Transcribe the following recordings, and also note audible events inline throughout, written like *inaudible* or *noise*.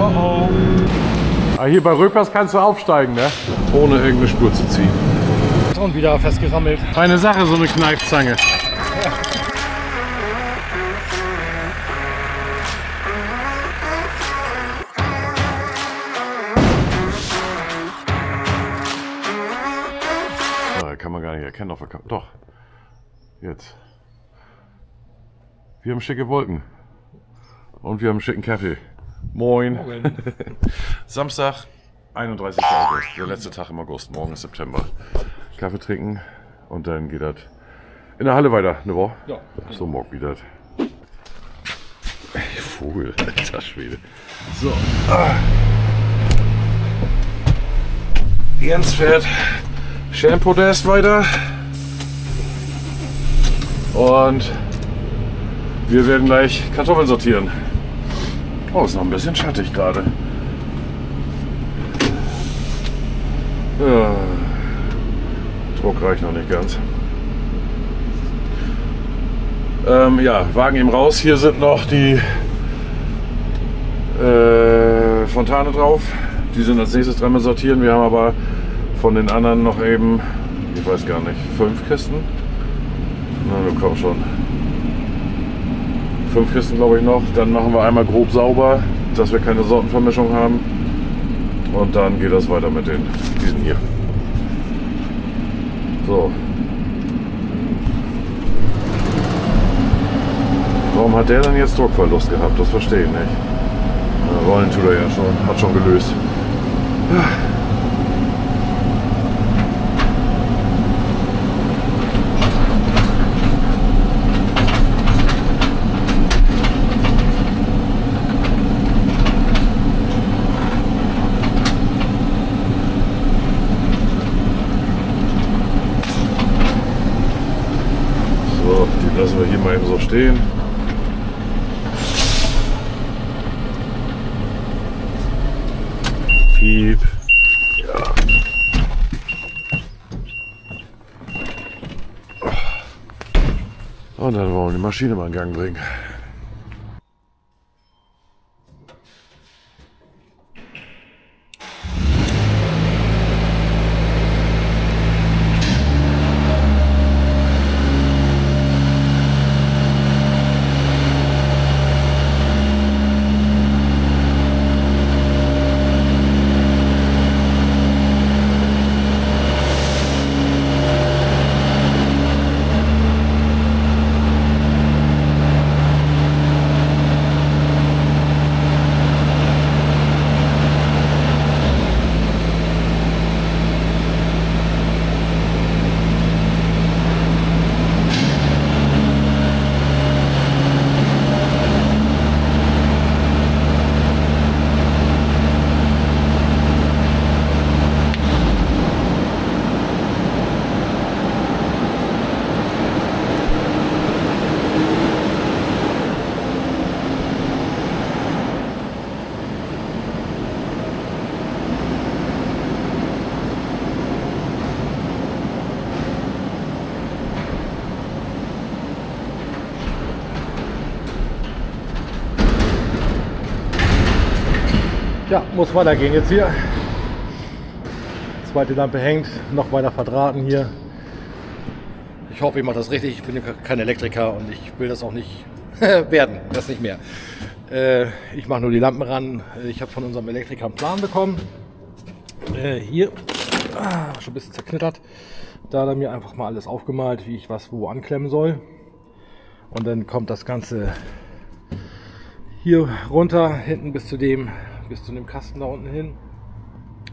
Oh oh. Ah, hier bei Röpers kannst du aufsteigen, ne? Ohne irgendeine Spur zu ziehen. Und wieder festgerammelt. Feine Sache, so eine Kneifzange. Ah, kann man gar nicht erkennen auf der Karte. Doch. Jetzt. Wir haben schicke Wolken. Und wir haben einen schicken Kaffee. Moin. *laughs* Samstag, 31. August. Der letzte Tag im August. Morgen ist September. Kaffee trinken und dann geht das in der Halle weiter, ne Woche? Ja. So, morgen wieder. Ey, Vogel, *laughs* alter Schwede. So. Ah. Jens fährt Shampoo-Dest weiter. Und wir werden gleich Kartoffeln sortieren. Oh, ist noch ein bisschen schattig gerade. Ja. Druck reicht noch nicht ganz. Ähm, ja, Wagen eben raus. Hier sind noch die äh, Fontane drauf. Die sind als nächstes dreimal sortieren. Wir haben aber von den anderen noch eben, ich weiß gar nicht, fünf Kisten. Na, du kommst schon. Fünf Kisten glaube ich noch. Dann machen wir einmal grob sauber, dass wir keine Sortenvermischung haben. Und dann geht das weiter mit den, diesen hier. So. Warum hat der denn jetzt Druckverlust gehabt? Das verstehe ich nicht. Na, rollen tut er ja schon. Hat schon gelöst. So, die lassen wir hier mal eben so stehen. Piep. Ja. Und dann wollen wir die Maschine mal in Gang bringen. Ja, muss weitergehen jetzt hier. Zweite Lampe hängt, noch weiter verdrahten hier. Ich hoffe, ich mache das richtig. Ich bin kein Elektriker und ich will das auch nicht *laughs* werden. Das nicht mehr. Äh, ich mache nur die Lampen ran. Ich habe von unserem Elektriker einen Plan bekommen. Äh, hier, ah, schon ein bisschen zerknittert. Da hat er mir einfach mal alles aufgemalt, wie ich was wo anklemmen soll. Und dann kommt das Ganze hier runter, hinten bis zu dem, bis zu dem Kasten da unten hin.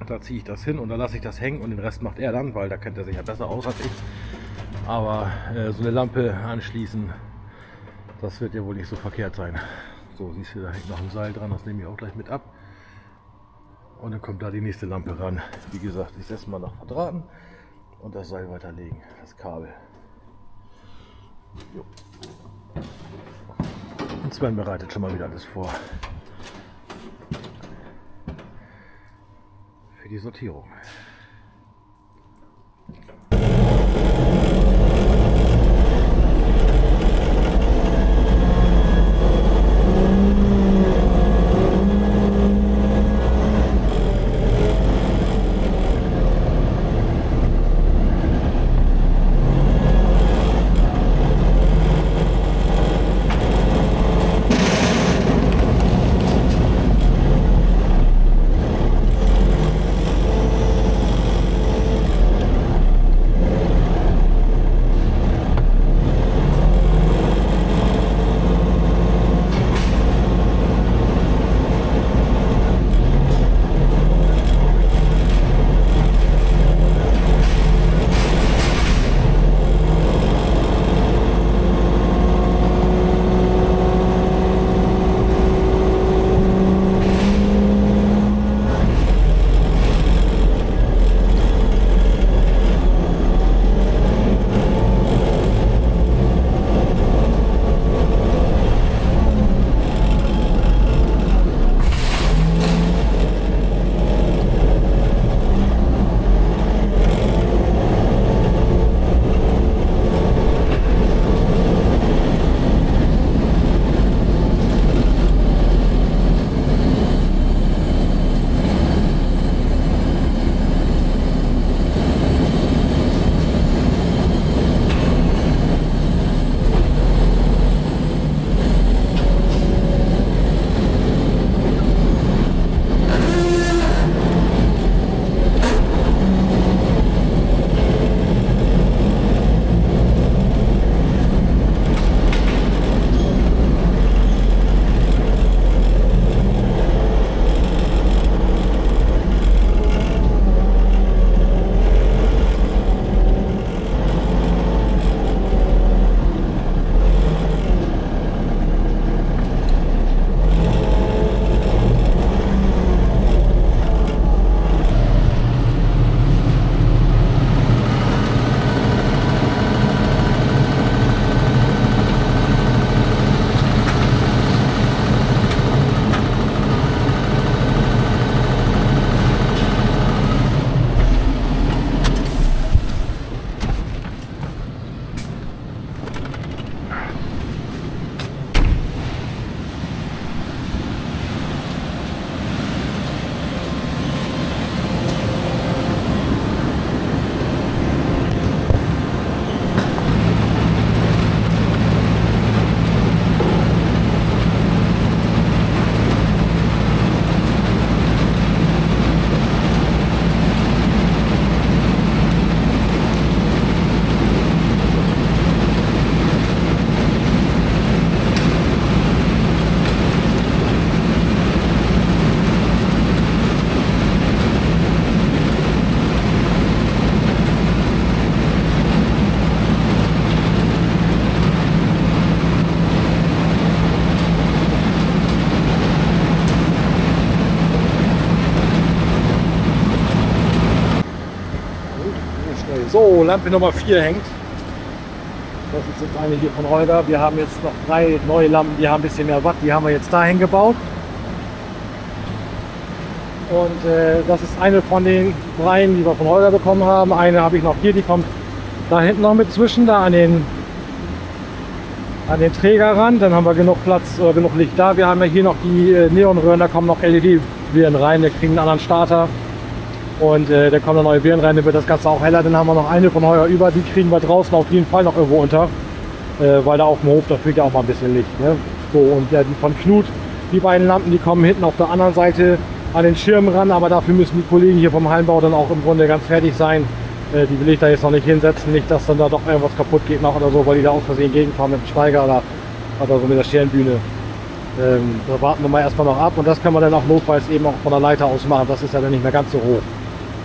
Da ziehe ich das hin und da lasse ich das hängen und den Rest macht er dann, weil da kennt er sich ja besser aus als ich. Aber äh, so eine Lampe anschließen, das wird ja wohl nicht so verkehrt sein. So, siehst du, da hängt noch ein Seil dran, das nehme ich auch gleich mit ab. Und dann kommt da die nächste Lampe ran. Wie gesagt, ich setze mal noch verdrahten und das Seil weiterlegen, das Kabel. Jo. Und Sven bereitet schon mal wieder alles vor. Für die Sortierung. Lampe Nummer 4 hängt. Das ist jetzt eine hier von Holger. Wir haben jetzt noch drei neue Lampen, die haben ein bisschen mehr Watt. Die haben wir jetzt dahin gebaut. Und äh, das ist eine von den dreien, die wir von Holger bekommen haben. Eine habe ich noch hier, die kommt da hinten noch mit zwischen, da an den, an den Träger ran. Dann haben wir genug Platz oder genug Licht da. Wir haben ja hier noch die äh, Neonröhren, da kommen noch LED-Birnen rein. Wir kriegen einen anderen Starter. Und äh, da kommen noch neue Birnen rein, dann wird das Ganze auch heller. Dann haben wir noch eine von heuer über, die kriegen wir draußen auf jeden Fall noch irgendwo unter. Äh, weil da auf dem Hof, da fehlt ja auch mal ein bisschen Licht. Ne? So, und ja, die von Knut, die beiden Lampen, die kommen hinten auf der anderen Seite an den Schirm ran, aber dafür müssen die Kollegen hier vom Hallenbau dann auch im Grunde ganz fertig sein. Äh, die will ich da jetzt noch nicht hinsetzen, nicht, dass dann da doch irgendwas kaputt geht noch oder so, weil die da aus Versehen gegenfahren mit dem Steiger oder, oder so mit der Scherenbühne. Ähm, da warten wir mal erstmal noch ab und das kann man dann auch notfalls eben auch von der Leiter aus machen. Das ist ja dann nicht mehr ganz so hoch.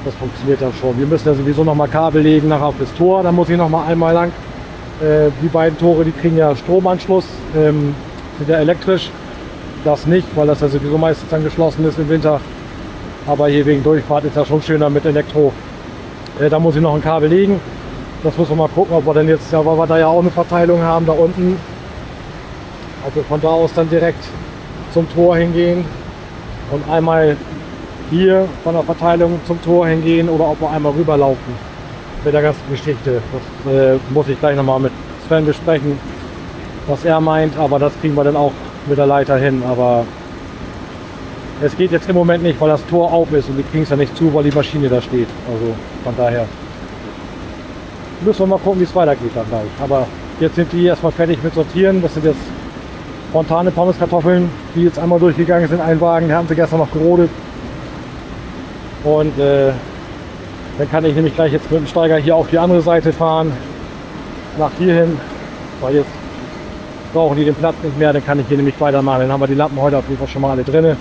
Das funktioniert dann schon. Wir müssen ja sowieso noch mal Kabel legen nachher auf das Tor. Da muss ich noch mal einmal lang. Äh, die beiden Tore, die kriegen ja Stromanschluss, ähm, sind ja elektrisch. Das nicht, weil das ja sowieso meistens dann geschlossen ist im Winter. Aber hier wegen Durchfahrt ist ja schon schöner mit Elektro. Äh, da muss ich noch ein Kabel legen. Das muss man mal gucken, ob wir dann jetzt, ja, weil wir da ja auch eine Verteilung haben da unten, ob wir von da aus dann direkt zum Tor hingehen und einmal hier von der Verteilung zum Tor hingehen oder ob wir einmal rüberlaufen mit der ganzen Geschichte. Das äh, muss ich gleich nochmal mit Sven besprechen, was er meint, aber das kriegen wir dann auch mit der Leiter hin. Aber es geht jetzt im Moment nicht, weil das Tor auf ist und wir kriegen es ja nicht zu, weil die Maschine da steht. Also von daher müssen wir mal gucken, wie es weitergeht dann gleich. Aber jetzt sind die erstmal fertig mit Sortieren. Das sind jetzt spontane Pommeskartoffeln, die jetzt einmal durchgegangen sind. Ein Wagen, den haben sie gestern noch gerodet. Und äh, dann kann ich nämlich gleich jetzt mit dem Steiger hier auf die andere Seite fahren, nach hier hin, weil jetzt brauchen die den Platz nicht mehr, dann kann ich hier nämlich weitermachen. Dann haben wir die Lampen heute auf jeden Fall schon mal alle drin.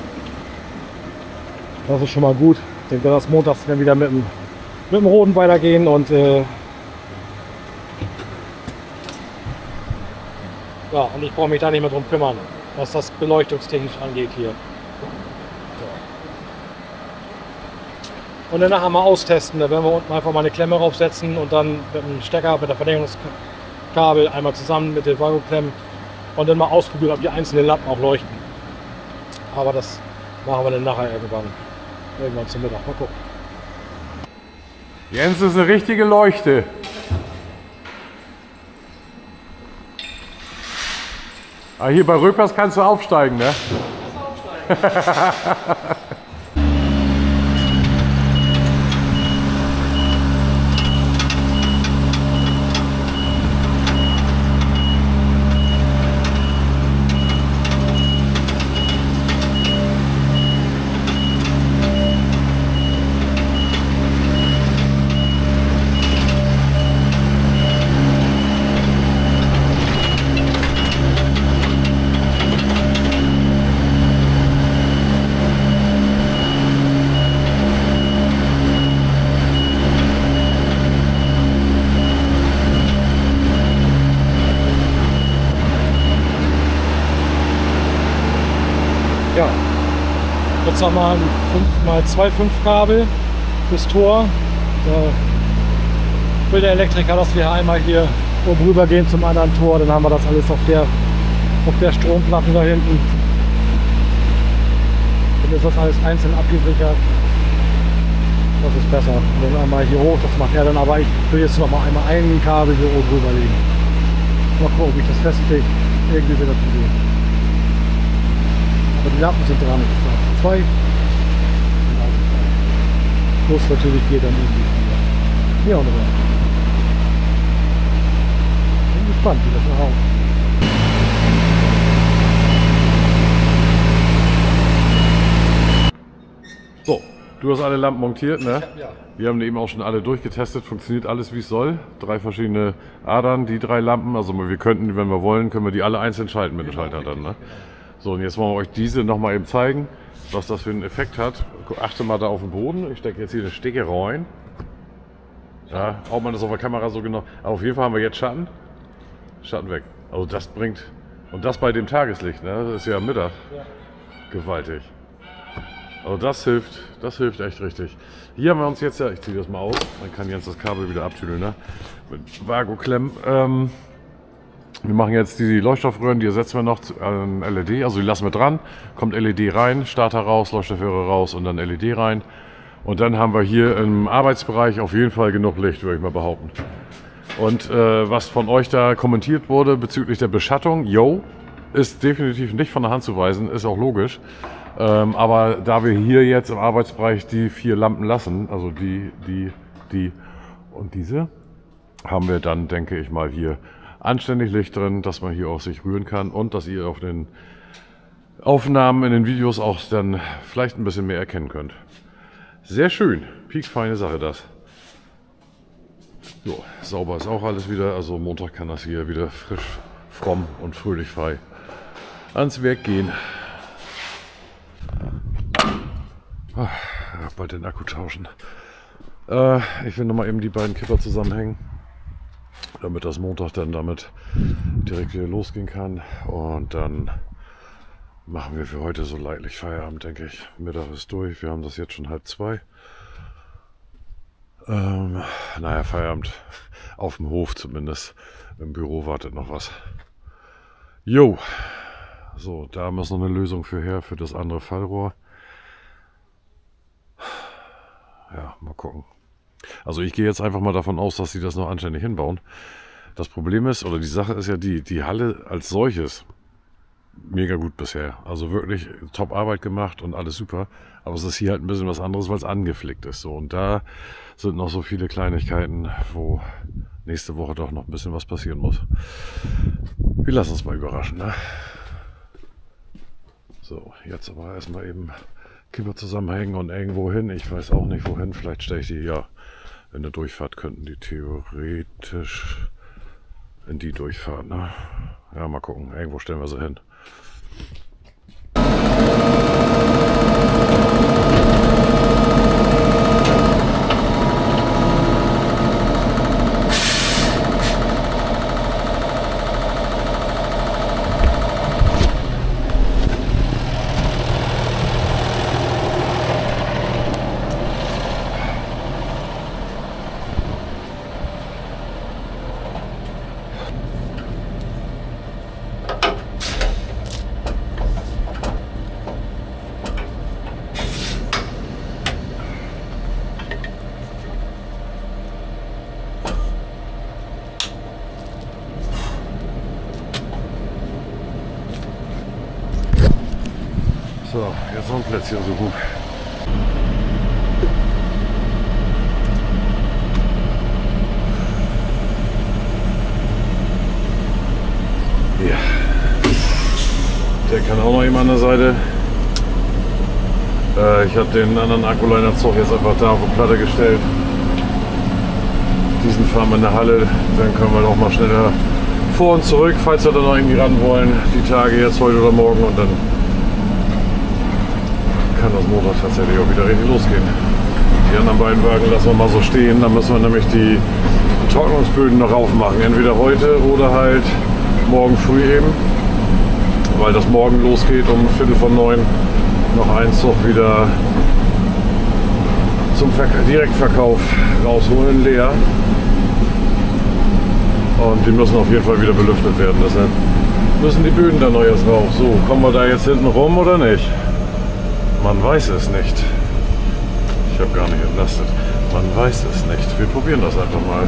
Das ist schon mal gut. Ich denke, dass montags dann wieder mit dem, mit dem Roten weitergehen und äh, ja, und ich brauche mich da nicht mehr drum kümmern, was das beleuchtungstechnisch angeht hier. Und dann nachher mal austesten. Da werden wir unten einfach mal eine Klemme raufsetzen und dann mit dem Stecker, mit der Verlängerungskabel einmal zusammen mit den Vakuumklemmen und dann mal ausprobieren, ob die einzelnen Lampen auch leuchten. Aber das machen wir dann nachher irgendwann. Irgendwann zum Mittag. Mal gucken. Jens ist eine richtige Leuchte. Ah, hier bei Röpers kannst du aufsteigen, ne? aufsteigen. *laughs* jetzt noch mal ein 5x2 5 Kabel fürs Tor. Da will der Elektriker, dass wir einmal hier oben rüber gehen zum anderen Tor. Dann haben wir das alles auf der, auf der Stromplatte da hinten. Dann ist das alles einzeln abgesichert. Das ist besser. Dann einmal hier hoch, das macht er dann aber. Ich will jetzt noch mal einmal ein Kabel hier oben rüber legen. Mal gucken, ob ich das festlege. Irgendwie wird das gehen. Aber die Lampen sind dran. Ist da zwei. Plus natürlich geht dann irgendwie wieder. Auch noch. Bin gespannt, wie das noch auf. So, du hast alle Lampen montiert, ne? Ja. Wir haben die eben auch schon alle durchgetestet, funktioniert alles wie es soll. Drei verschiedene Adern, die drei Lampen. Also wir könnten, wenn wir wollen, können wir die alle einzeln schalten mit dem Schalter dann. Ne? So, und jetzt wollen wir euch diese nochmal eben zeigen was das für einen Effekt hat. Achte mal da auf den Boden. Ich stecke jetzt hier eine Stecke rein. Ja, ob man das auf der Kamera so genau. Aber auf jeden Fall haben wir jetzt Schatten. Schatten weg. Also das bringt. Und das bei dem Tageslicht, ne? Das ist ja Mittag. Ja. Gewaltig. Also das hilft, das hilft echt richtig. Hier haben wir uns jetzt ja, ich ziehe das mal aus, dann kann Jens das Kabel wieder abtüdeln, ne? Mit Vago-Klemm. Ähm, wir machen jetzt die Leuchtstoffröhren, die ersetzen wir noch an LED, also die lassen wir dran, kommt LED rein, Starter raus, Leuchtstoffröhre raus und dann LED rein. Und dann haben wir hier im Arbeitsbereich auf jeden Fall genug Licht, würde ich mal behaupten. Und äh, was von euch da kommentiert wurde bezüglich der Beschattung, yo, ist definitiv nicht von der Hand zu weisen, ist auch logisch. Ähm, aber da wir hier jetzt im Arbeitsbereich die vier Lampen lassen, also die, die, die und diese, haben wir dann, denke ich mal, hier anständig Licht drin, dass man hier auch sich rühren kann und dass ihr auf den Aufnahmen in den Videos auch dann vielleicht ein bisschen mehr erkennen könnt. Sehr schön, piekfeine Sache das. So, sauber ist auch alles wieder, also Montag kann das hier wieder frisch, fromm und fröhlich frei ans Werk gehen. Ach, bald den Akku tauschen. Äh, ich will nochmal eben die beiden Kipper zusammenhängen, damit das Montag dann damit direkt wieder losgehen kann. Und dann machen wir für heute so leidlich Feierabend, denke ich. Mittag ist durch. Wir haben das jetzt schon halb zwei. Ähm, naja, Feierabend. Auf dem Hof zumindest. Im Büro wartet noch was. Jo. So, da muss noch eine Lösung für her, für das andere Fallrohr. Ja, mal gucken. Also ich gehe jetzt einfach mal davon aus, dass sie das noch anständig hinbauen. Das Problem ist, oder die Sache ist ja die, die Halle als solches, mega gut bisher. Also wirklich top Arbeit gemacht und alles super. Aber es ist hier halt ein bisschen was anderes, weil es angeflickt ist. So. Und da sind noch so viele Kleinigkeiten, wo nächste Woche doch noch ein bisschen was passieren muss. Wir lassen uns mal überraschen. Ne? So, jetzt aber erstmal eben Kipper zusammenhängen und irgendwo hin. Ich weiß auch nicht wohin. Vielleicht stelle ich die ja in der Durchfahrt könnten die theoretisch in die Durchfahrt. Ne? Ja, mal gucken. Irgendwo stellen wir sie hin. So, jetzt noch ein Plätzchen suchen. Ja. Der kann auch noch jemand an der Seite. Äh, ich habe den anderen Akkuliner-Zug jetzt einfach da auf die Platte gestellt. Diesen fahren wir in der Halle, dann können wir noch mal schneller vor und zurück, falls wir da noch irgendwie ran wollen. Die Tage jetzt heute oder morgen und dann kann das Motor tatsächlich auch wieder richtig losgehen. Die anderen beiden Wagen lassen wir mal so stehen. Dann müssen wir nämlich die Trocknungsböden noch aufmachen. Entweder heute oder halt morgen früh eben. Weil das morgen losgeht um Viertel von neun. Noch ein Zug wieder zum Ver Direktverkauf rausholen, leer. Und die müssen auf jeden Fall wieder belüftet werden. Deshalb müssen die Böden da neu erst rauf. So, kommen wir da jetzt hinten rum oder nicht? Man weiß es nicht. Ich habe gar nicht entlastet. Man weiß es nicht. Wir probieren das einfach mal.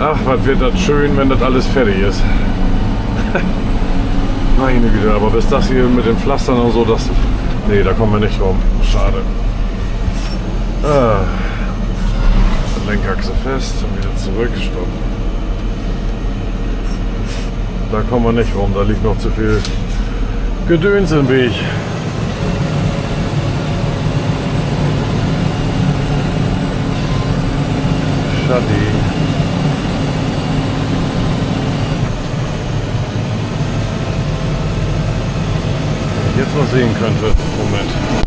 Ach, was wird das schön, wenn das alles fertig ist. *laughs* Meine Güte, aber bis das hier mit den Pflastern und so, das... Nee, da kommen wir nicht rum. Schade. Ah. Lenkachse fest und wieder zurück. Stopp. Da kommen wir nicht rum, da liegt noch zu viel Gedöns im Weg. Schade. Mal sehen könnte. Moment.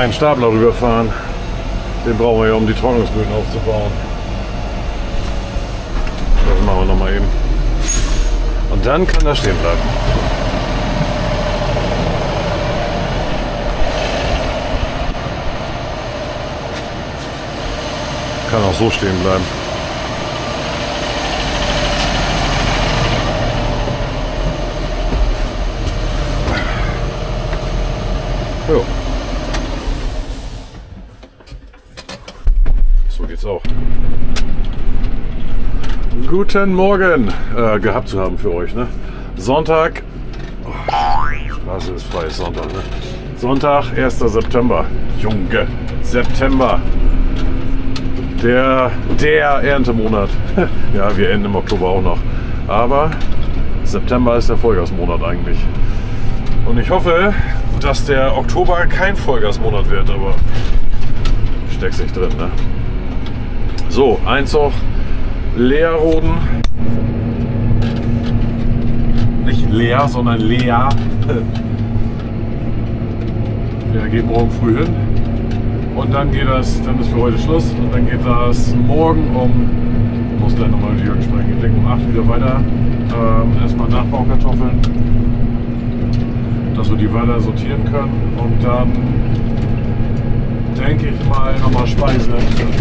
Einen Stapler rüberfahren. Den brauchen wir ja, um die Trocknungsböden aufzubauen. Das machen wir nochmal eben. Und dann kann das stehen bleiben. Kann auch so stehen bleiben. Jo. So geht's auch. Guten Morgen äh, gehabt zu haben für euch. Ne? Sonntag. Oh, ist frei, ist Sonntag. Ne? Sonntag, 1. September. Junge, September. Der, der Erntemonat. *laughs* ja, wir enden im Oktober auch noch. Aber September ist der Vollgasmonat eigentlich. Und ich hoffe, dass der Oktober kein Vollgasmonat wird, aber steckt sich drin. Ne? So, Einzug Leerroden. Nicht leer, sondern leer. Der *laughs* geht morgen früh hin. Und dann geht das, dann ist für heute Schluss. Und dann geht das morgen um, ich muss gleich nochmal mit Jürgen sprechen, ich denke um 8 wieder weiter. Ähm, erstmal Nachbaukartoffeln, dass wir die weiter sortieren können. Und dann denke ich mal nochmal Speise,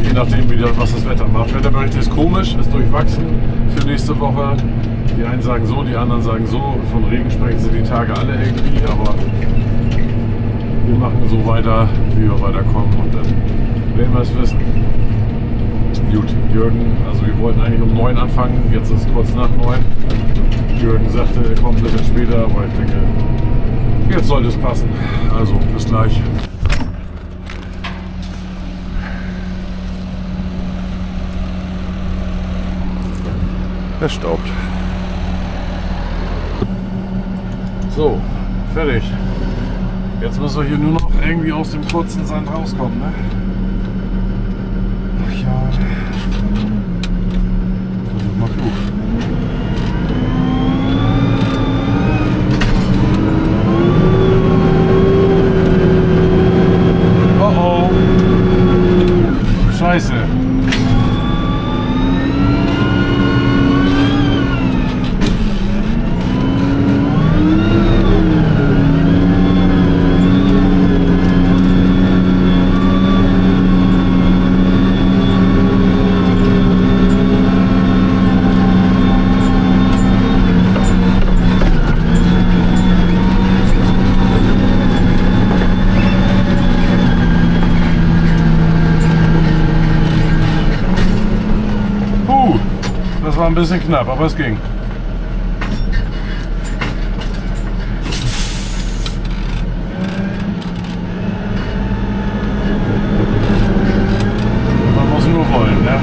je nachdem wie was das Wetter macht. Wetterbericht ist komisch, ist durchwachsen für nächste Woche. Die einen sagen so, die anderen sagen so. Von Regen sprechen sie die Tage alle irgendwie, aber wir machen so weiter, wie wir weiterkommen und dann werden wir es wissen. Gut, Jürgen, also wir wollten eigentlich um 9 anfangen, jetzt ist es kurz nach 9. Jürgen sagte, er kommt ein bisschen später, aber ich denke, jetzt sollte es passen. Also bis gleich. Er staubt. So, fertig. Jetzt müssen wir hier nur noch irgendwie aus dem kurzen Sand rauskommen, ne? Ach ja. Das ist mal klug. Oh oh. Scheiße. Puh, das war ein bisschen knapp, aber es ging. Man muss nur wollen, ne?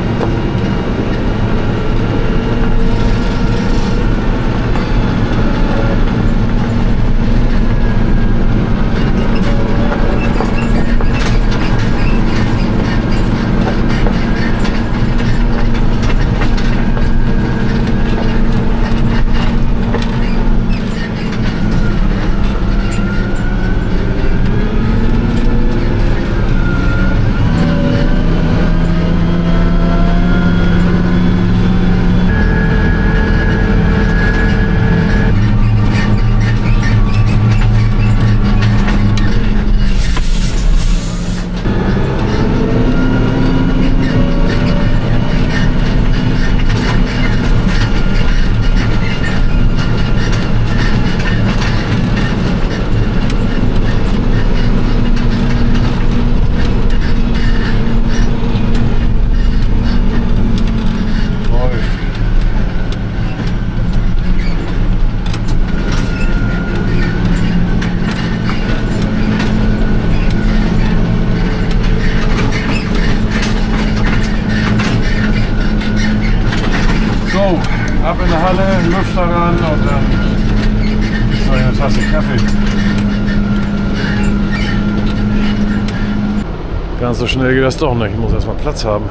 Läuft. So, ab in der Halle, Lüfter ran und dann gibt's noch eine Tasse Kaffee. Ganz so schnell das doch nicht. Ich muss erstmal Platz haben.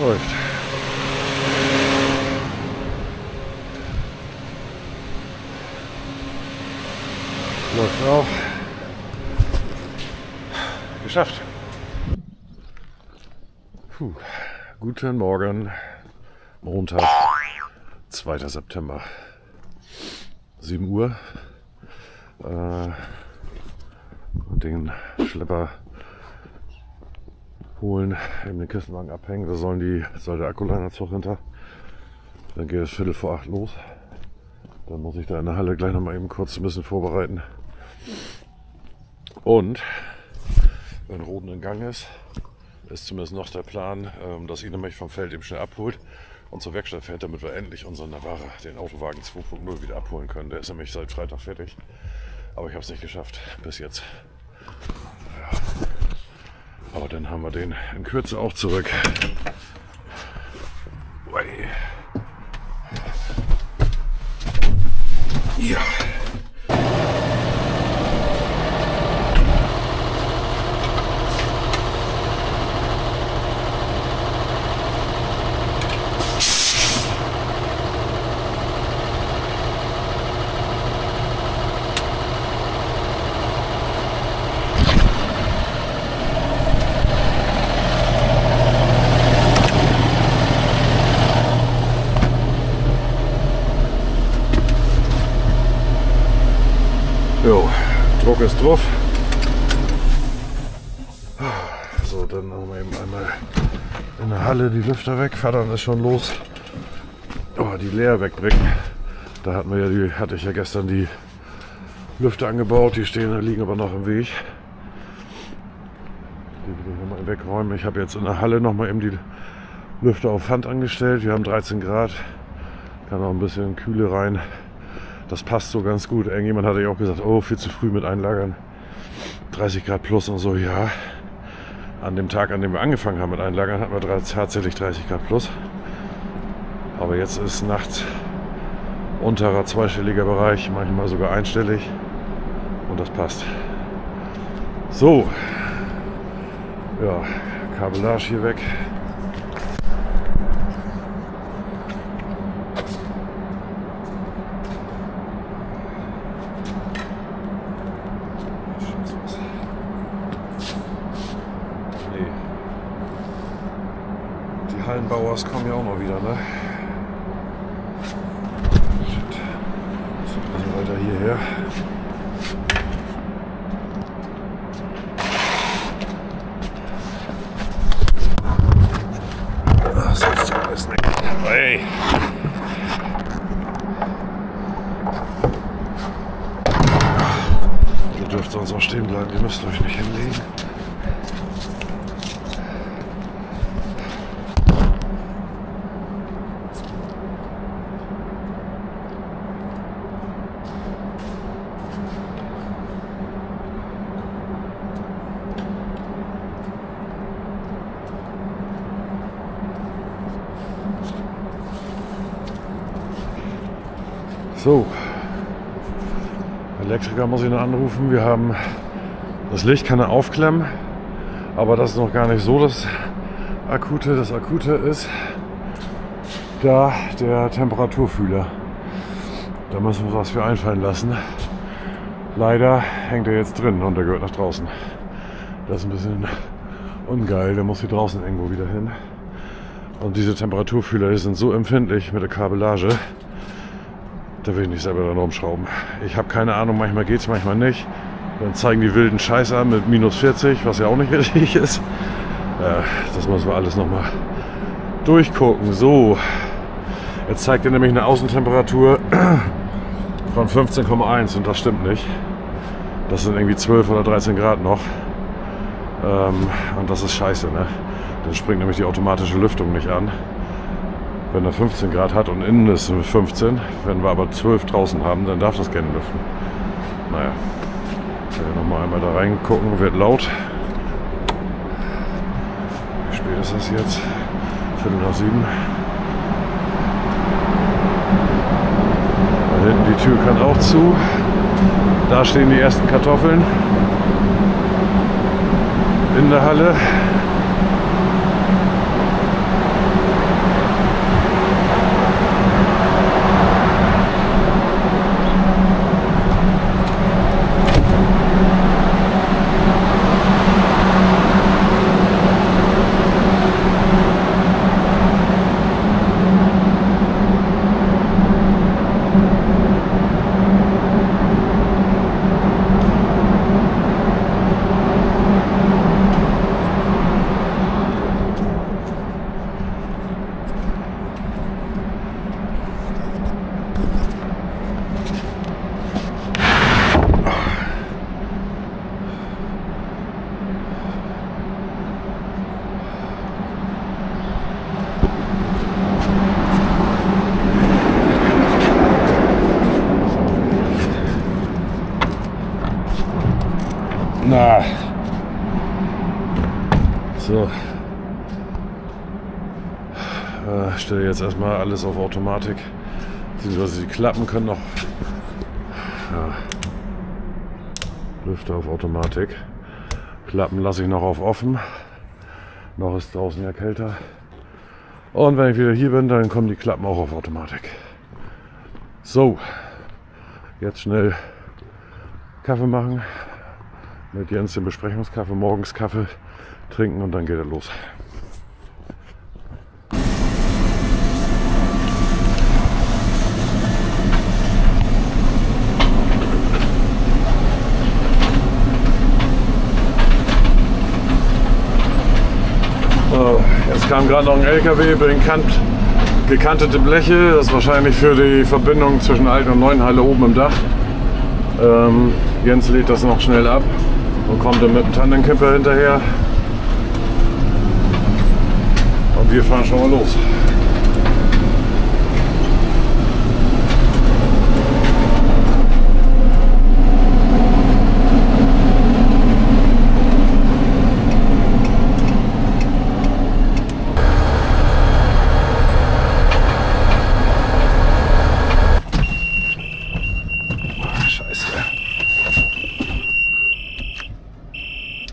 Läuft. Läuft auch. Geschafft. Puh. Guten Morgen. Montag, 2. September. 7 Uhr. Äh, den Schlepper holen, eben den Kistenwagen abhängen. Da sollen die, soll der Akkuleinerzug hinter. Dann geht es Viertel vor acht los. Dann muss ich da in der Halle gleich noch mal eben kurz ein bisschen vorbereiten. Und wenn Roden in Gang ist, ist zumindest noch der Plan, ähm, dass Ine mich vom Feld eben schnell abholt und zur Werkstatt fährt, damit wir endlich unseren Navara, den Autowagen 2.0, wieder abholen können. Der ist nämlich seit Freitag fertig. Aber ich habe es nicht geschafft bis jetzt. Ja. Aber dann haben wir den in Kürze auch zurück. Ja. Ist drauf. So, dann haben wir eben einmal in der Halle die Lüfter weg. Vater ist schon los. Oh, die leer wegbringen. Da hatten wir ja die, hatte ich ja gestern die Lüfter angebaut. Die stehen, liegen aber noch im Weg. Die will ich nochmal wegräumen. Ich habe jetzt in der Halle nochmal eben die Lüfter auf Hand angestellt. Wir haben 13 Grad. Kann auch ein bisschen Kühle rein das passt so ganz gut. Irgendjemand hatte ja auch gesagt, oh, viel zu früh mit Einlagern. 30 Grad plus und so, ja. An dem Tag, an dem wir angefangen haben mit Einlagern, hatten wir tatsächlich 30 Grad plus. Aber jetzt ist nachts unterer zweistelliger Bereich, manchmal sogar einstellig. Und das passt. So. Ja, Kabellage hier weg. Hallenbauers kommen ja auch noch wieder, ne? Shit. So, also weiter hierher. Das ist alles nicht. Hey! Ihr dürft sonst auch stehen bleiben, ihr müsst euch nicht hinlegen. So. Elektriker muss ich noch anrufen. Wir haben das Licht kann er aufklemmen, aber das ist noch gar nicht so das Akute. Das Akute ist da der Temperaturfühler. Da müssen wir was für einfallen lassen. Leider hängt er jetzt drin und der gehört nach draußen. Das ist ein bisschen ungeil. Der muss hier draußen irgendwo wieder hin. Und diese Temperaturfühler, die sind so empfindlich mit der Kabellage. Da will ich nicht selber dran rumschrauben. Ich habe keine Ahnung, manchmal geht es, manchmal nicht. Dann zeigen die wilden Scheiß an mit minus 40, was ja auch nicht *laughs* richtig ist. Das müssen wir alles nochmal durchgucken. So, jetzt zeigt er nämlich eine Außentemperatur *clears throat* von 15,1 und das stimmt nicht. Das sind irgendwie 12 oder 13 Grad noch. Ähm, und das ist scheiße, ne? Dann springt nämlich die automatische Lüftung nicht an wenn er 15 Grad hat und innen ist 15. Wenn wir aber 12 draußen haben, dann darf das gerne lüften. Naja, wir nochmal einmal da reingucken, wird laut. Wie spät ist das jetzt? Viertel nach sieben. Da hinten die Tür kann auch zu. Da stehen die ersten Kartoffeln in der Halle. Ah. So. Äh, stelle jetzt erstmal alles auf Automatik. Beziehungsweise die Klappen können noch. Ja. Lüfter auf Automatik. Klappen lasse ich noch auf offen. Noch ist draußen ja kälter. Und wenn ich wieder hier bin, dann kommen die Klappen auch auf Automatik. So, jetzt schnell Kaffee machen. Mit Jens den Besprechungskaffee, morgens Kaffee trinken und dann geht er los. Jetzt kam gerade noch ein LKW, bekannt, gekantete Bleche. Das ist wahrscheinlich für die Verbindung zwischen Alten und Neuen Halle oben im Dach. Ähm, Jens lädt das noch schnell ab und kommt dann mit dem Tandemcamper hinterher. Und wir fahren schon mal los. Ah, Scheiße.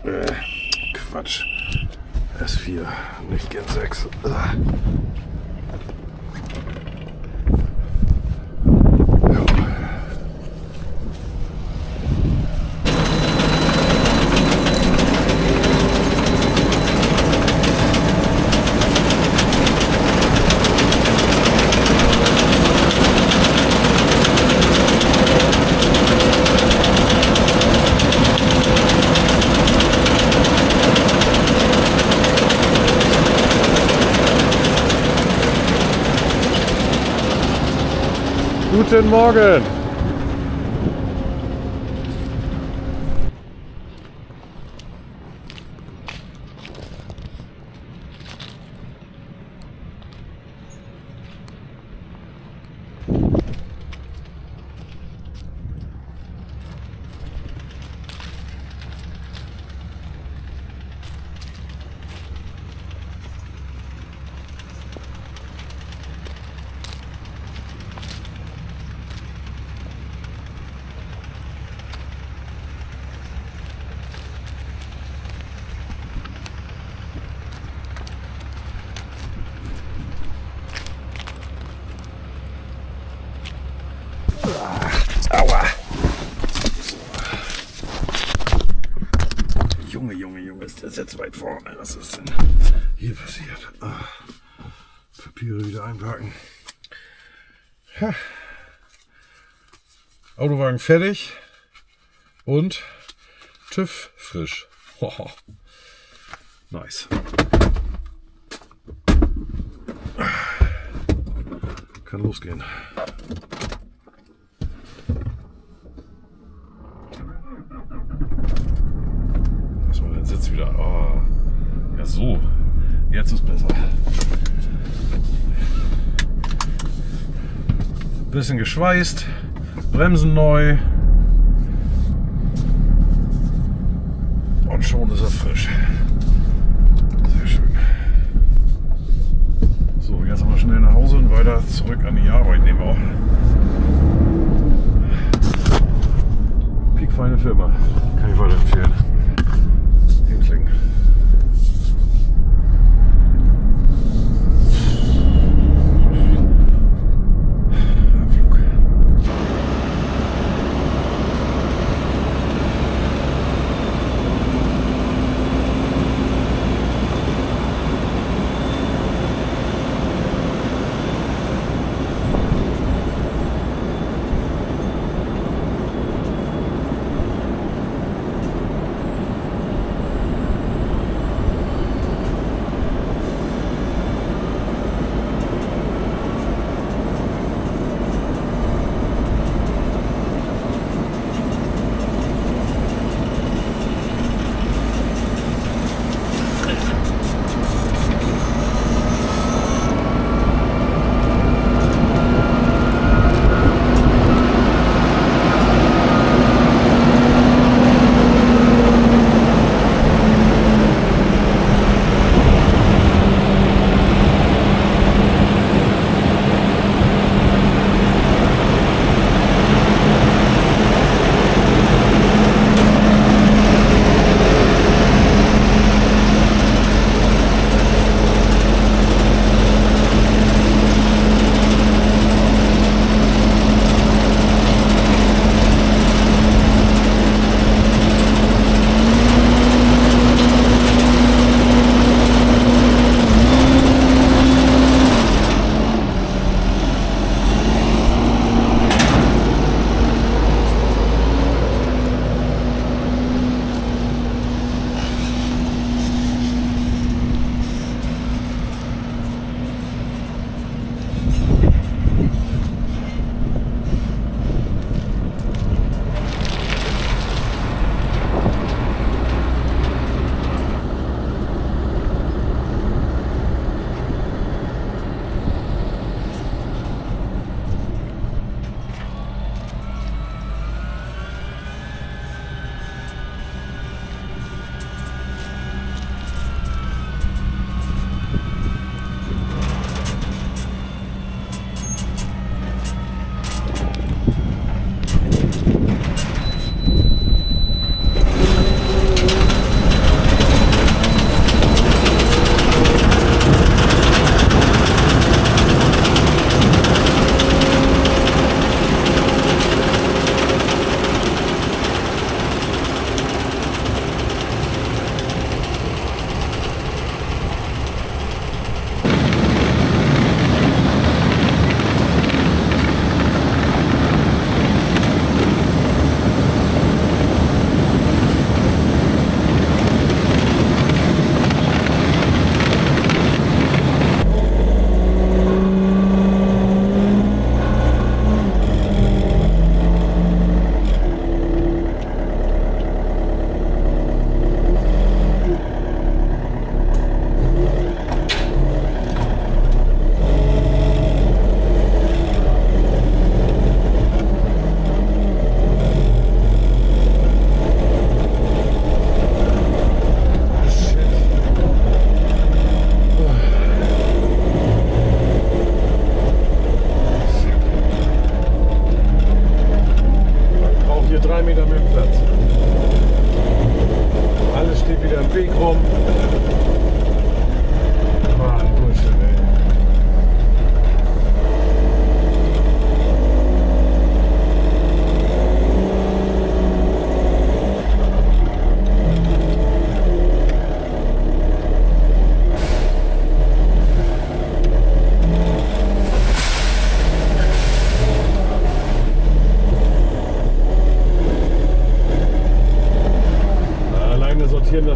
Äh, Quatsch. S4, nicht Gen 6. Ah. Ja. Guten Morgen. Aua. Junge, Junge, Junge, jetzt weit vorne? Was ist denn hier passiert? Ah. Papiere wieder einpacken. Ha. Autowagen fertig und TÜV frisch. *laughs* Hoho. Nice. Kann losgehen. Sitz wieder. Oh. Ja, so. Jetzt ist besser. Bisschen geschweißt. Bremsen neu. Und schon ist er frisch. Sehr schön. So, jetzt aber schnell nach Hause und weiter zurück an die Arbeit nehmen wir auch. Piekfeine Firma. Kann ich weiterempfehlen.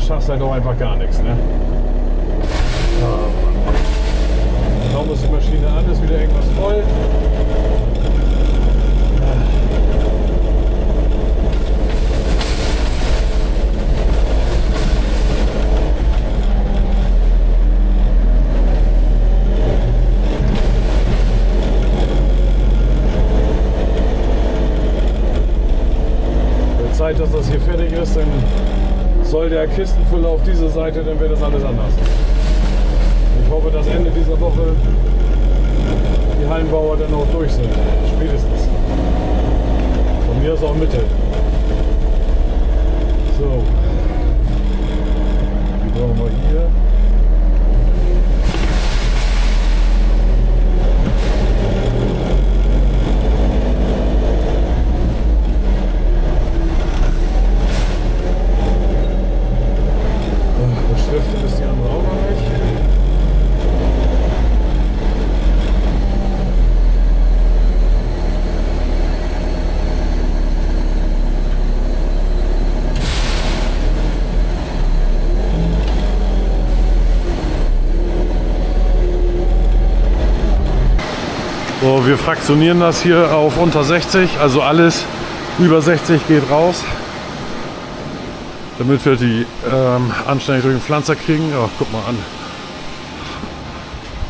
Schaffst du halt auch einfach gar nichts. Ne? Oh, Kaum ist die Maschine an, ist wieder irgendwas voll. Zeit, dass das hier fertig ist, dann soll der Kistenfüller auf diese Seite, dann wird das alles anders. Ich hoffe, dass Ende dieser Woche die Hallenbauer dann auch durch sind. Spätestens. Von mir ist auch Mitte. So. Die brauchen wir hier. Beschriftet ist die andere auch noch nicht. Wir fraktionieren das hier auf unter 60, also alles über 60 geht raus damit wir die ähm, anständig durch den Pflanzer kriegen. Ja, guck mal an.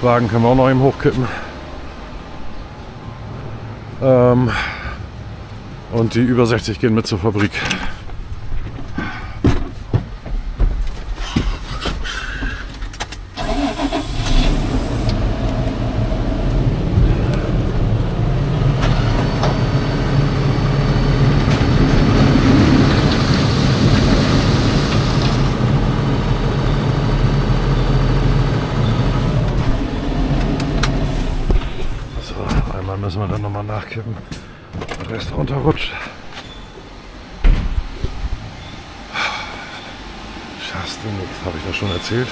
Wagen können wir auch noch eben hochkippen. Ähm, und die über 60 gehen mit zur Fabrik. So, einmal müssen wir dann nochmal nachkippen. Der Rest runterrutscht. Schaffst du nichts, habe ich das schon erzählt?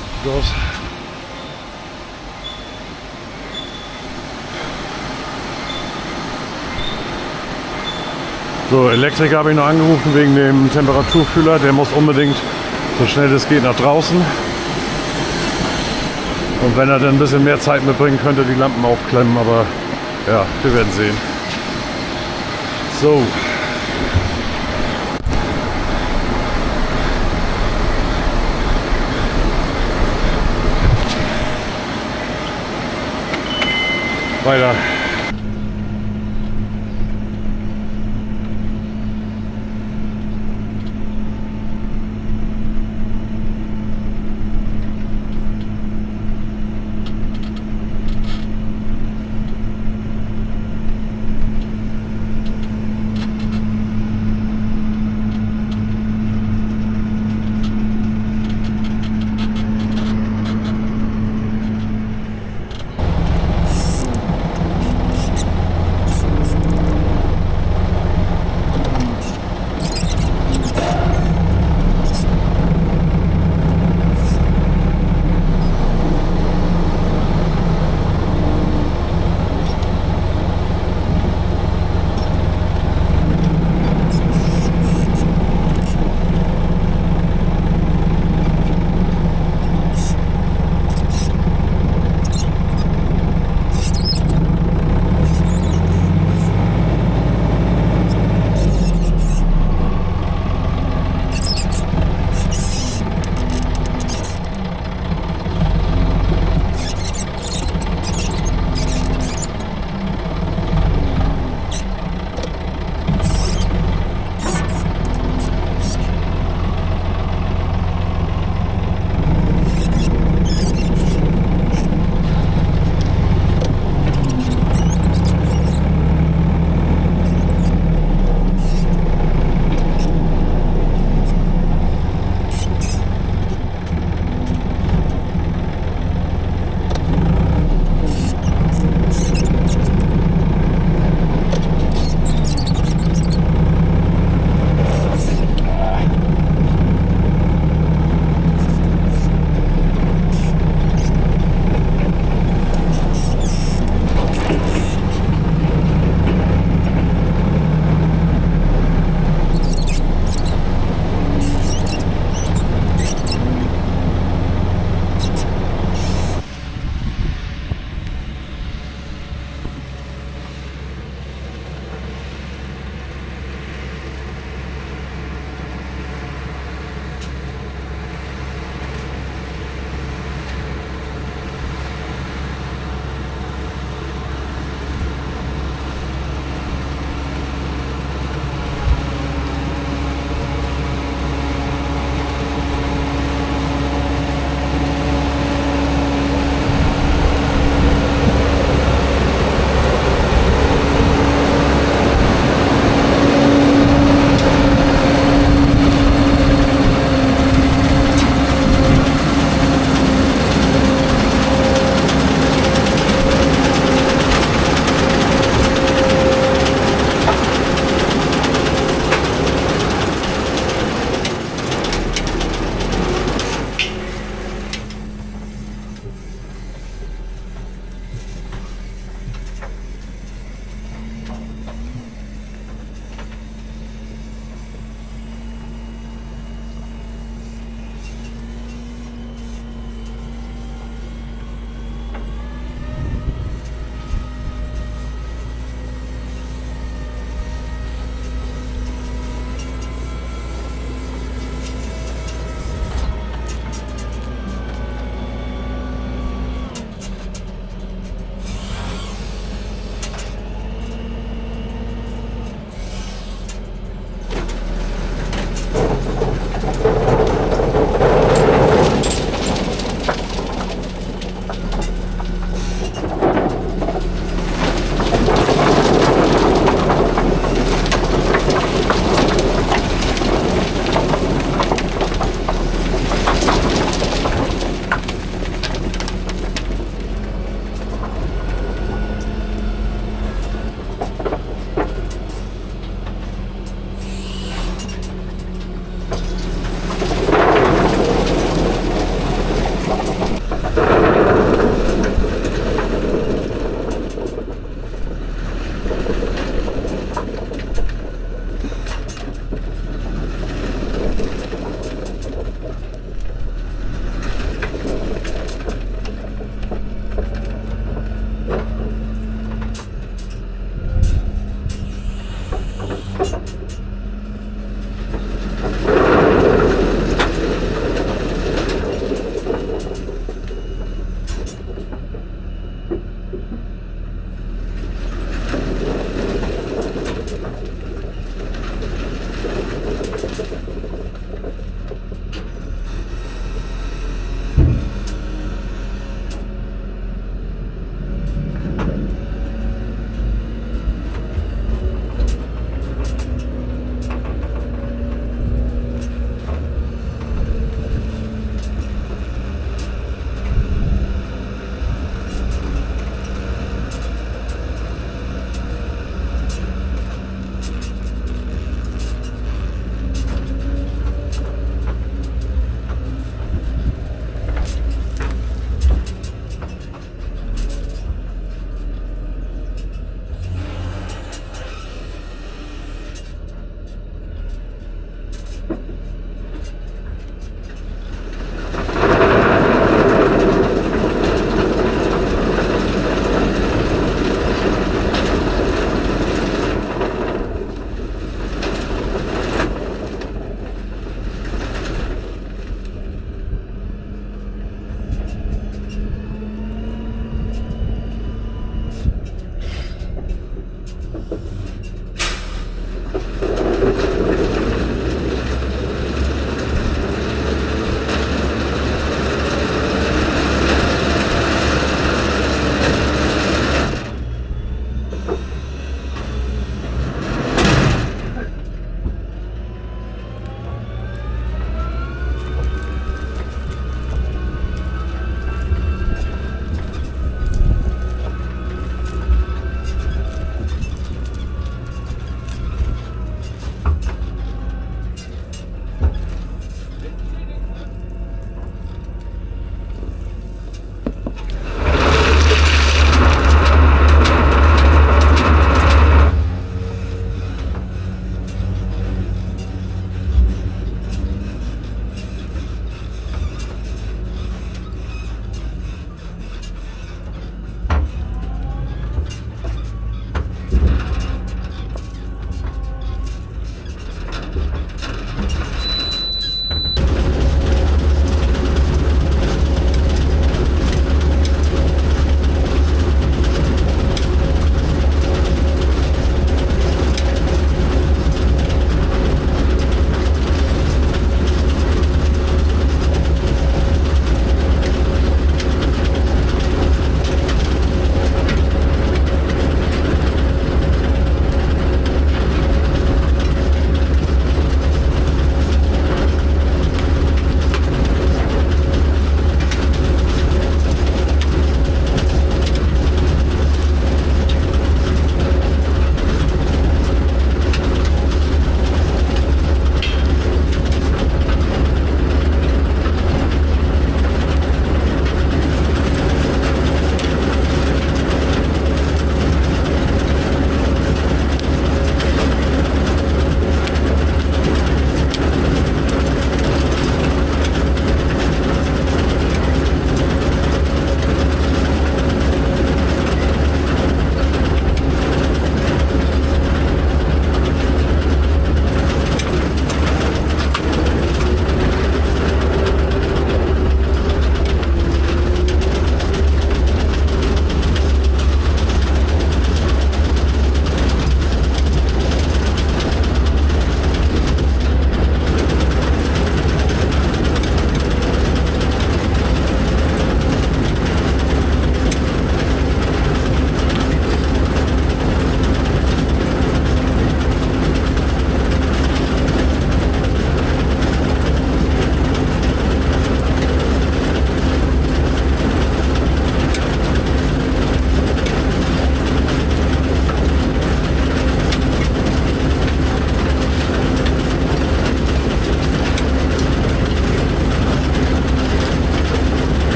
Sieht gut aus. So, Elektriker habe ich noch angerufen wegen dem Temperaturfühler. Der muss unbedingt so schnell es geht nach draußen. Und wenn er dann ein bisschen mehr Zeit mitbringen könnte, die Lampen aufklemmen, aber ja, wir werden sehen. So. Weiter.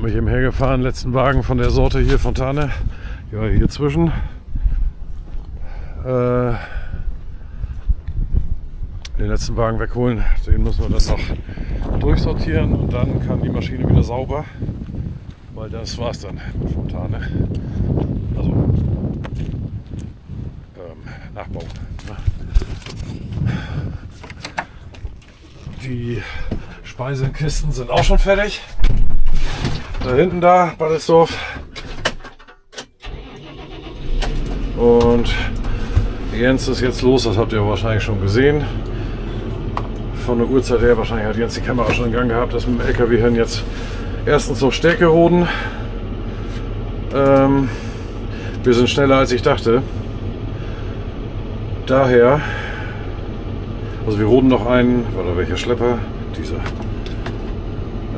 Hat mich eben hergefahren, letzten Wagen von der Sorte hier, Fontane. Ja, hier zwischen. Äh, den letzten Wagen wegholen, den müssen wir dann noch durchsortieren und dann kann die Maschine wieder sauber, weil das war es dann mit Fontane. Also ähm, Nachbau. Die Speisekisten sind auch schon fertig. Da hinten da, Badesdorf. Und Jens ist jetzt los, das habt ihr wahrscheinlich schon gesehen. Von der Uhrzeit her, wahrscheinlich hat Jens die Kamera schon in Gang gehabt, dass mit dem LKW hin jetzt erstens auf Stärke roden. Ähm, wir sind schneller als ich dachte. Daher, also wir roden noch einen, warte, welcher Schlepper? Dieser.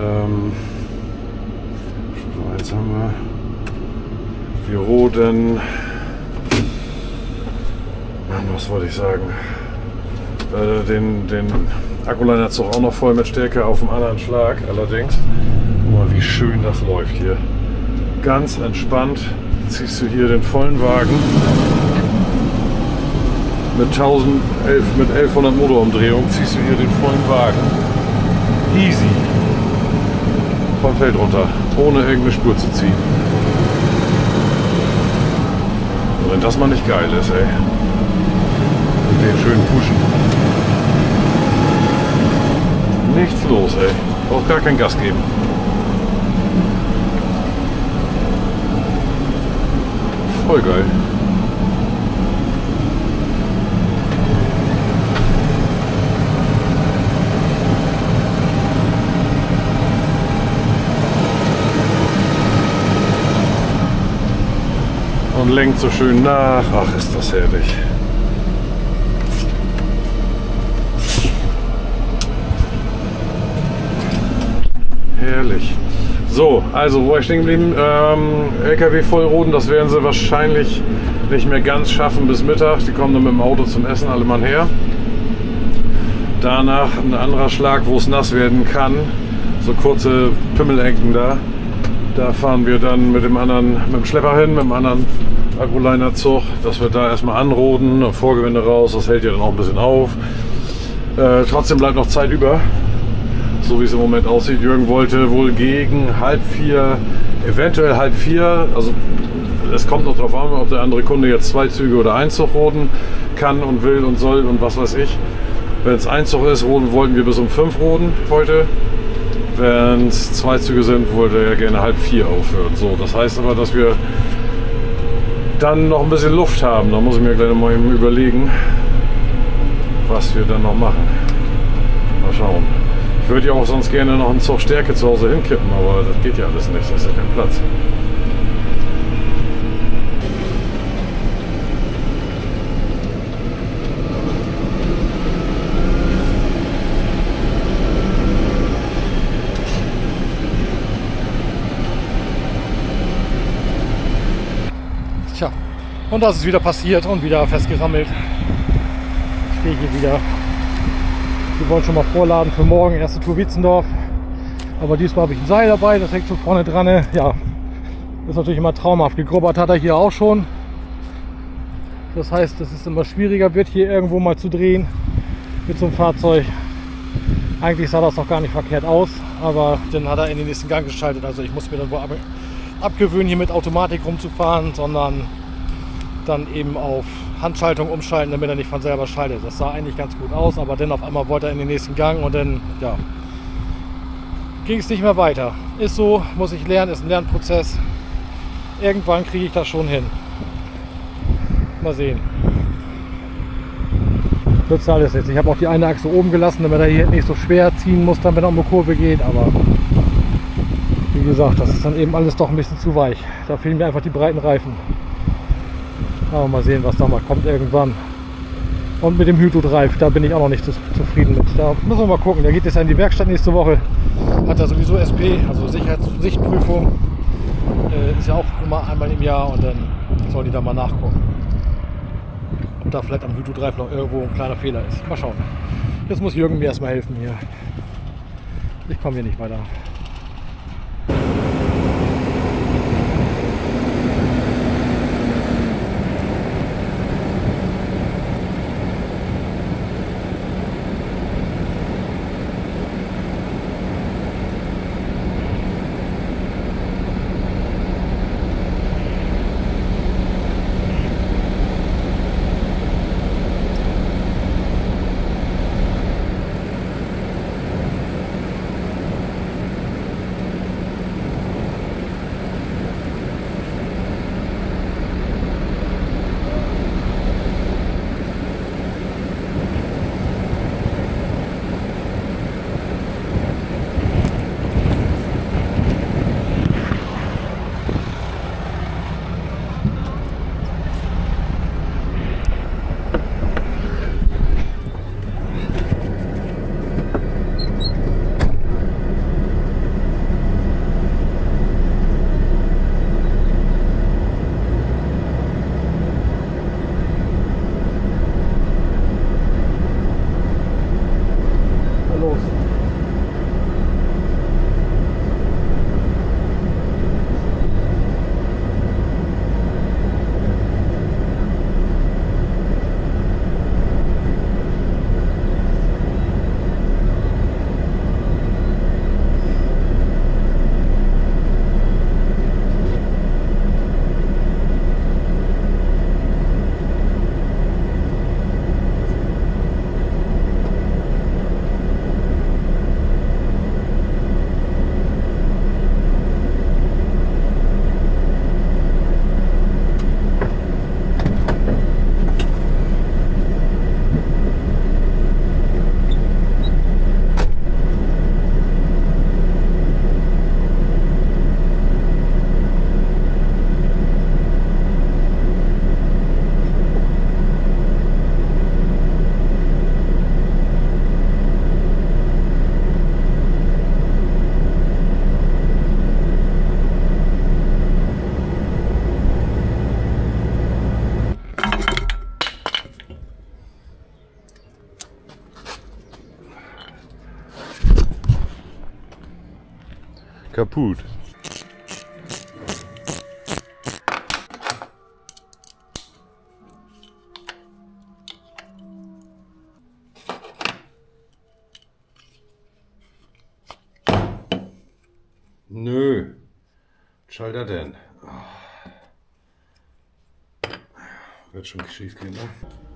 Ähm, jetzt haben wir, roden, was wollte ich sagen, äh, den, den Akkuliner-Zug auch noch voll mit Stärke auf dem anderen Schlag. Allerdings, guck mal, wie schön das läuft hier. Ganz entspannt ziehst du hier den vollen Wagen mit 1011, mit 1100 Motorumdrehungen ziehst du hier den vollen Wagen. Easy. Vom Feld runter ohne irgendeine Spur zu ziehen. Und wenn das mal nicht geil ist, ey. Mit den schönen Puschen. Nichts los, ey. Braucht gar kein Gas geben. Voll geil. Und lenkt so schön nach. Ach, ist das herrlich. Herrlich. So, also wo war ich stehen geblieben? Ähm, LKW vollroden, das werden sie wahrscheinlich nicht mehr ganz schaffen bis Mittag. Die kommen dann mit dem Auto zum Essen alle Mann her. Danach ein anderer Schlag, wo es nass werden kann. So kurze Pimmelecken da. Da fahren wir dann mit dem anderen, mit dem Schlepper hin, mit dem anderen Akkuliner-Zug, dass wir da erstmal anroden, Vorgewinde raus, das hält ja dann auch ein bisschen auf. Äh, trotzdem bleibt noch Zeit über, so wie es im Moment aussieht. Jürgen wollte wohl gegen halb vier, eventuell halb vier, also es kommt noch darauf an, ob der andere Kunde jetzt zwei Züge oder ein Zug roden kann und will und soll und was weiß ich. Wenn es ein Zug ist, roden, wollten wir bis um fünf roden heute. Wenn es zwei Züge sind, wollte er gerne halb vier aufhören. So, das heißt aber, dass wir dann noch ein bisschen Luft haben. Da muss ich mir gleich mal überlegen, was wir dann noch machen. Mal schauen. Ich würde ja auch sonst gerne noch einen Zug Stärke zu Hause hinkippen, aber das geht ja alles nicht. Da ist ja kein Platz. Und das ist wieder passiert und wieder festgerammelt. Ich stehe hier wieder. Wir wollen schon mal vorladen für morgen, erste Tour Wietzendorf. Aber diesmal habe ich ein Seil dabei, das hängt schon vorne dran. Ja, ist natürlich immer traumhaft. Gegrubbert hat er hier auch schon. Das heißt, dass es immer schwieriger wird, hier irgendwo mal zu drehen mit so einem Fahrzeug. Eigentlich sah das auch gar nicht verkehrt aus, aber dann hat er in den nächsten Gang geschaltet. Also ich muss mir dann wohl abgewöhnen, hier mit Automatik rumzufahren, sondern dann eben auf Handschaltung umschalten, damit er nicht von selber schaltet. Das sah eigentlich ganz gut aus, aber dann auf einmal wollte er in den nächsten Gang und dann, ja, ging es nicht mehr weiter. Ist so, muss ich lernen, ist ein Lernprozess. Irgendwann kriege ich das schon hin. Mal sehen. Wird alles jetzt. Ich habe auch die eine Achse oben gelassen, damit er hier nicht so schwer ziehen muss, dann wenn er um die Kurve geht, aber Wie gesagt, das ist dann eben alles doch ein bisschen zu weich. Da fehlen mir einfach die breiten Reifen. Aber mal sehen, was da mal kommt irgendwann. Und mit dem Hydro Drive, da bin ich auch noch nicht zufrieden mit. Da müssen wir mal gucken. Der geht jetzt in die Werkstatt nächste Woche. Hat er sowieso SP, also Sicherheitssichtprüfung. Äh, ist ja auch immer einmal im Jahr und dann sollen die da mal nachgucken. Ob da vielleicht am Hydro Drive noch irgendwo ein kleiner Fehler ist. Mal schauen. Jetzt muss Jürgen mir erstmal helfen hier. Ich komme hier nicht weiter. Kaputt. Nö. Das denn? Oh. Wird schon schief gehen, ne?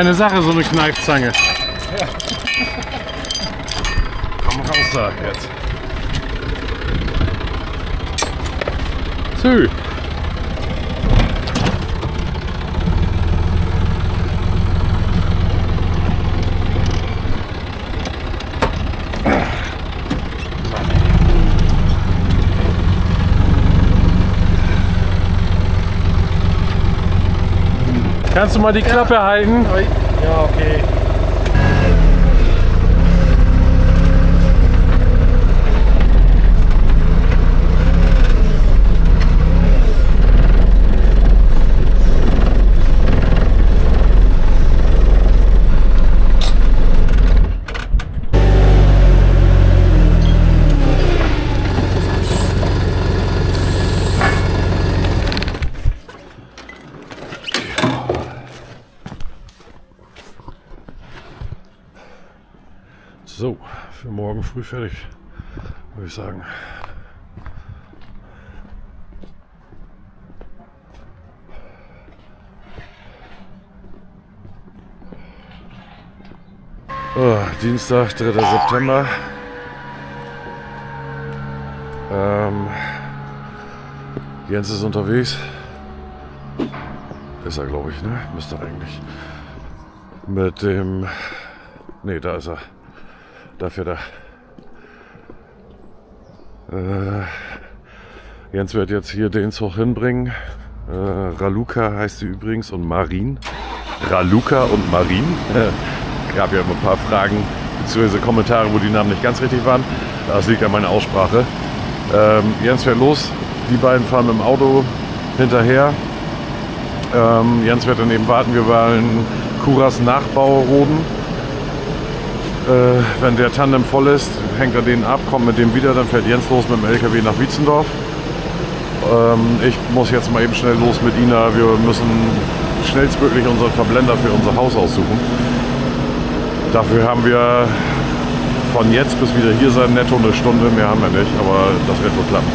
Feine Sache, so eine Kneifzange. Komm raus da jetzt. Sü. Kannst du mal die Klappe halten? Ja, okay. So, für morgen früh fertig, würde ich sagen. Oh, Dienstag, 3. September. Ähm, Jens ist unterwegs. Ist er, glaube ich, ne? Müsste eigentlich. Mit dem. Ne, da ist er. Da fährt er. Äh, Jens wird jetzt hier den Zug hinbringen. Äh, Raluca heißt sie übrigens und Marin. Raluca und Marin. *laughs* Gab ja immer ein paar Fragen bzw. Kommentare, wo die Namen nicht ganz richtig waren. Das liegt an meiner Aussprache. Ähm, Jens fährt los. Die beiden fahren mit dem Auto hinterher. Ähm, Jens wird daneben warten. Wir wollen Kuras Nachbau roden. Äh, wenn der Tandem voll ist, hängt er den ab, kommt mit dem wieder, dann fährt Jens los mit dem LKW nach Wietzendorf. Ähm, ich muss jetzt mal eben schnell los mit Ina. Wir müssen schnellstmöglich unseren Verblender für unser Haus aussuchen. Dafür haben wir von jetzt bis wieder hier sein netto eine Stunde. Mehr haben wir nicht, aber das wird wohl klappen.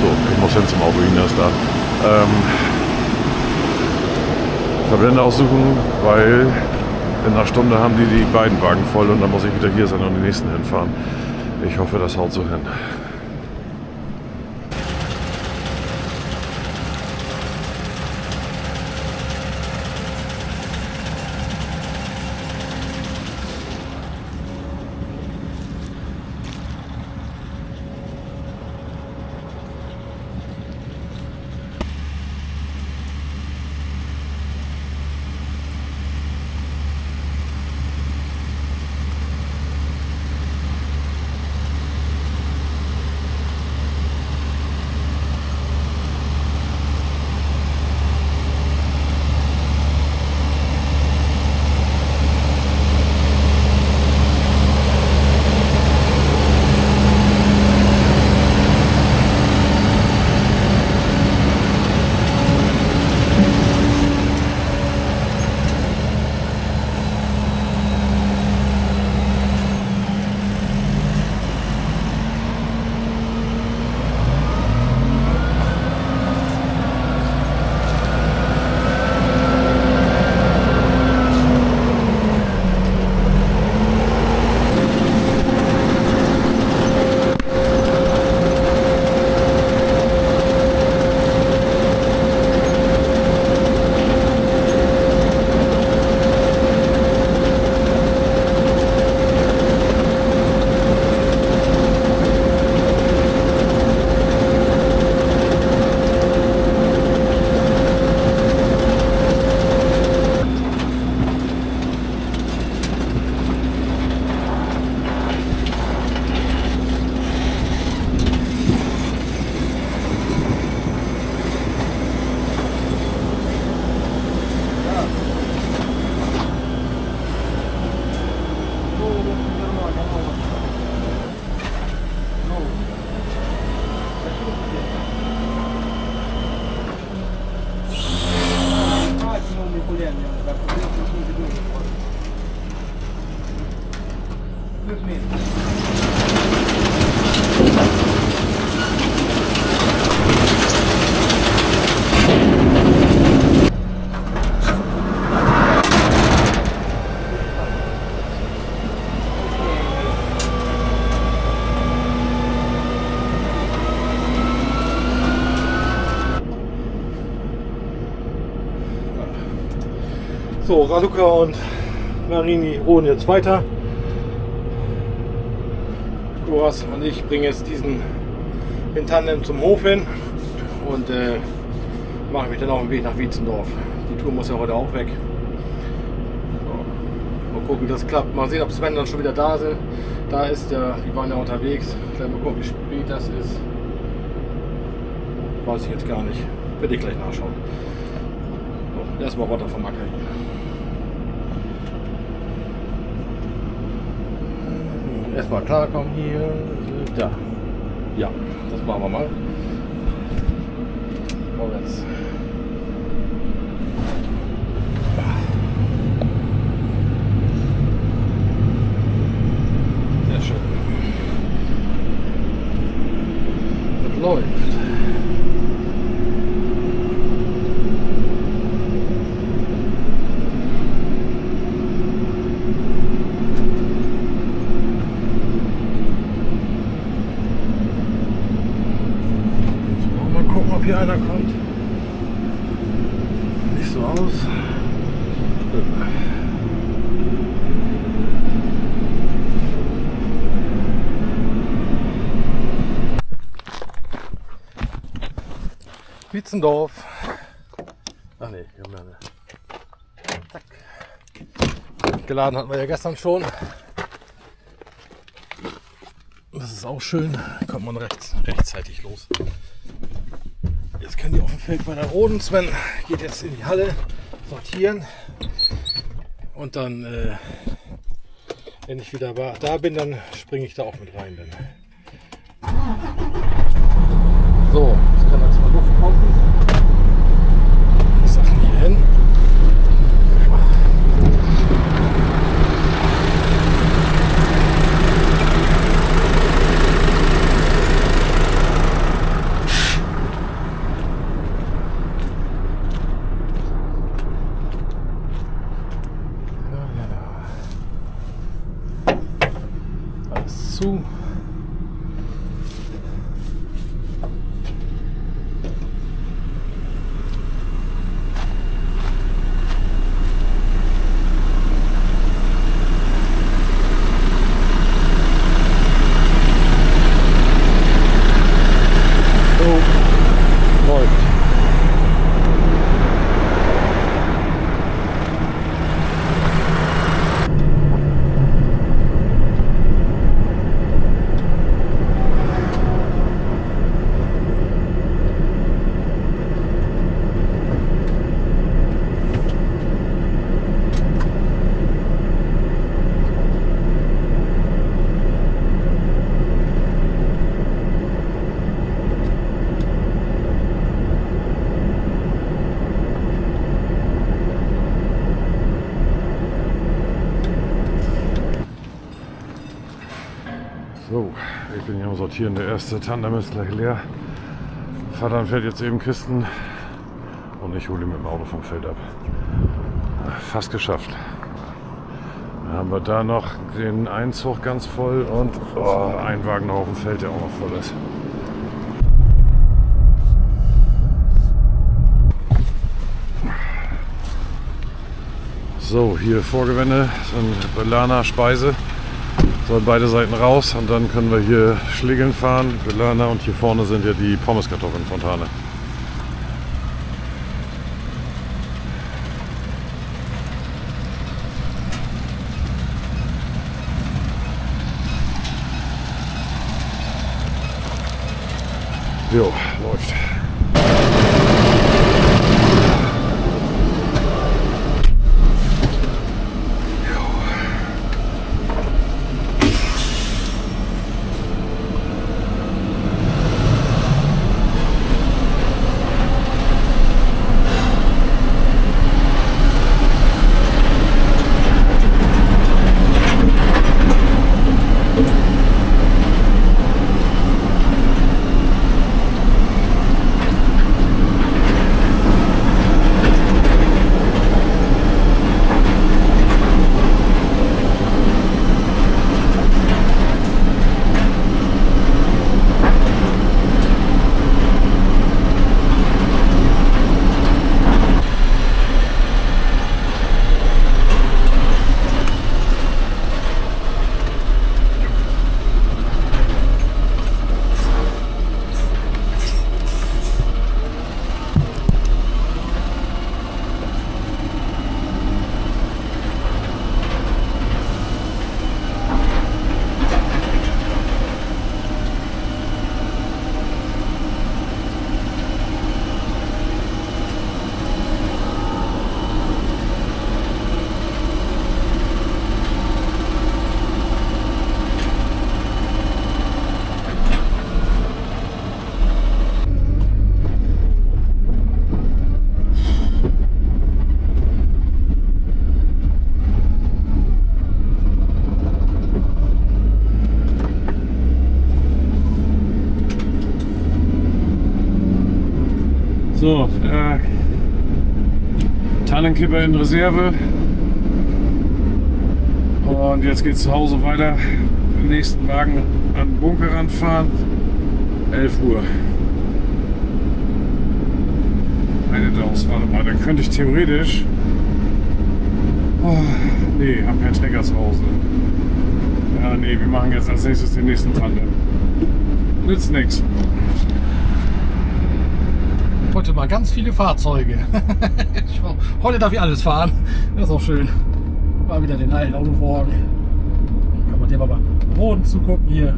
So, ich muss hin zum Auto, Ina ist da. Ähm, Verblender aussuchen, weil in einer Stunde haben die die beiden Wagen voll und dann muss ich wieder hier sein und die nächsten hinfahren. Ich hoffe, das haut so hin. So, Raluca und Marini ruhen jetzt weiter. Goras und ich bringen jetzt diesen in Tandem zum Hof hin und äh, mache mich dann auf den Weg nach Wietzendorf. Die Tour muss ja heute auch weg. So, mal gucken, wie das klappt. Mal sehen, ob Sven dann schon wieder da sind. Da ist der, die waren ja unterwegs. Gleich mal gucken, wie spät das ist. Weiß ich jetzt gar nicht. Werde ich gleich nachschauen. So, erstmal runter vom Acker hier. Erstmal klarkommen hier. Da. Ja, das machen wir mal. Vorwärts. Sehr schön. Das läuft. Mal gucken, ob hier einer kommt. Nicht so aus. Wietzendorf. Ach nee, wir haben ja eine. Zack. Geladen hatten wir ja gestern schon. Das ist auch schön. Kommt man rechts, rechtzeitig los. Jetzt können die auf dem Feld weiter roden. Sven geht jetzt in die Halle sortieren. Und dann, äh, wenn ich wieder da bin, dann springe ich da auch mit rein. Dann. So, jetzt kann erstmal Luft kommen. Die Sachen hier hin. Alles zu. So läuft. So, ich bin hier Sortieren. Der erste Tandem ist gleich leer. Vater fährt jetzt eben Kisten und ich hole ihn mit dem Auto vom Feld ab. Fast geschafft. Dann haben wir da noch den Einzug ganz voll und oh, ein Wagen auf dem Feld, der auch noch voll ist. So, hier Vorgewände sind Belana Speise. Sollen beide Seiten raus und dann können wir hier Schlingeln fahren, Belana und hier vorne sind ja die Pommeskartoffeln Fontane. Tannenkipper in Reserve. Und jetzt geht's zu Hause weiter. Den nächsten Wagen an den Bunker ranfahren. 11 Uhr. Eine warte mal, dann könnte ich theoretisch. Oh, nee, hab keinen Trecker zu Hause. Ja, nee, wir machen jetzt als nächstes den nächsten Tandem. Nützt nix. Heute mal ganz viele Fahrzeuge. *laughs* Heute darf ich alles fahren. Das ist auch schön. Mal wieder den alten Autowagen. Kann man dem aber Boden zugucken hier.